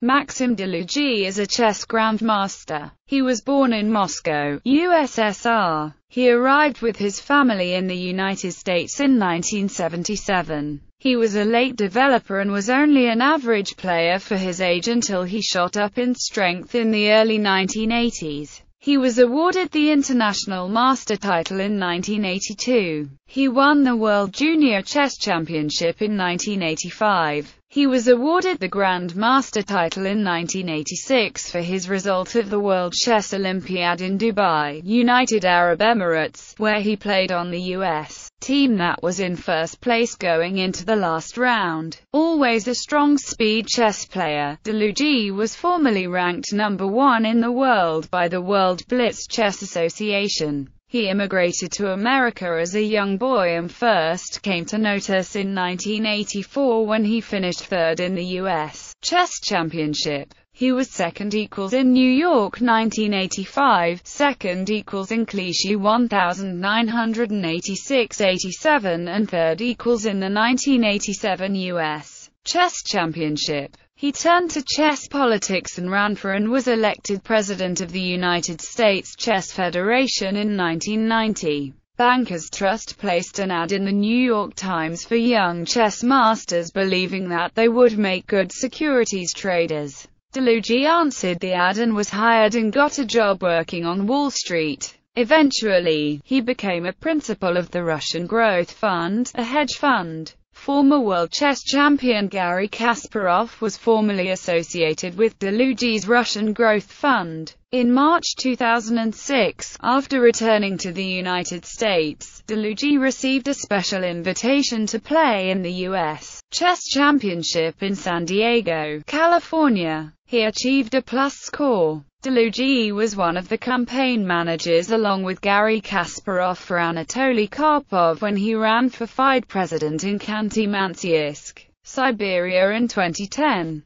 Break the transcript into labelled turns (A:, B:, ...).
A: Maxim Dlugy is a chess grandmaster. He was born in Moscow, USSR. He arrived with his family in the United States in 1977. He was a late developer and was only an average player for his age until he shot up in strength in the early 1980s. He was awarded the International Master title in 1982. He won the World Junior Chess Championship in 1985. He was awarded the Grand Master title in 1986 for his result at the World Chess Olympiad in Dubai, United Arab Emirates, where he played on the U.S. team that was in first place going into the last round. Always a strong speed chess player, Dlugy was formerly ranked number one in the world by the World Blitz Chess Association. He immigrated to America as a young boy and first came to notice in 1984 when he finished third in the U.S. Chess Championship. He was second equals in New York 1985, second equals in Clichy 1986-87 and third equals in the 1987 U.S. Chess Championship. He turned to chess politics and ran for and was elected president of the United States Chess Federation in 1990. Bankers Trust placed an ad in the New York Times for young chess masters believing that they would make good securities traders. Dlugy answered the ad and was hired and got a job working on Wall Street. Eventually, he became a principal of the Russian Growth Fund, a hedge fund. Former world chess champion Garry Kasparov was formerly associated with Dlugy's Russian Growth Fund. In March 2006, after returning to the United States, Dlugy received a special invitation to play in the U.S. Chess Championship in San Diego, California. He achieved a plus score. Dlugy was one of the campaign managers along with Garry Kasparov for Anatoly Karpov when he ran for FIDE president in Khanty-Mansiysk, Siberia in 2010.